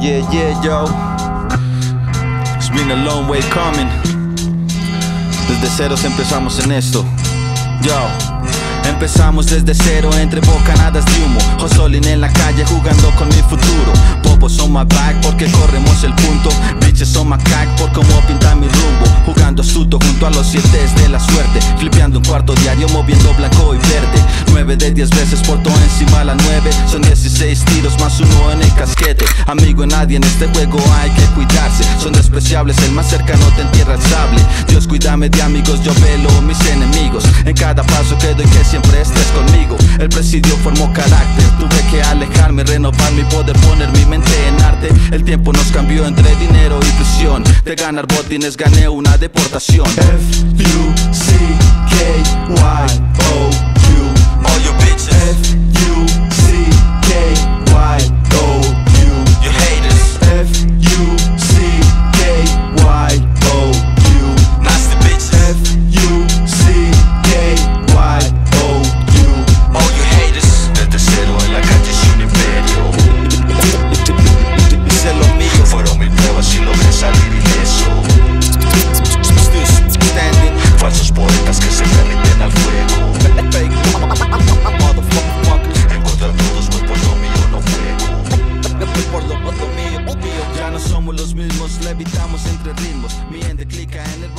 yo. It's been a long way coming. Desde ceros empezamos en esto. Yo. Empezamos desde cero entre bocanadas de humo Josolin en la calle jugando con mi futuro Popos son my back porque corremos el punto Bitches son my cack por cómo pinta mi rumbo Jugando astuto junto a los siete de la suerte Flipeando un cuarto diario moviendo blanco y de diez veces porto encima la nueve. Son 16 tiros más uno en el casquete. Amigo nadie en este juego hay que cuidarse. Son despreciables, el más cercano te entierra el sable. Dios cuídame de amigos, yo velo mis enemigos. En cada paso que doy que siempre estés conmigo. El presidio formó carácter. Tuve que alejarme, renovar mi poder, poner mi mente en arte. El tiempo nos cambió entre dinero y prisión. De ganar botines gané una deportación. F-U-C-K-Y-O-U los mismos, levitamos entre ritmos. Mi gente clica en el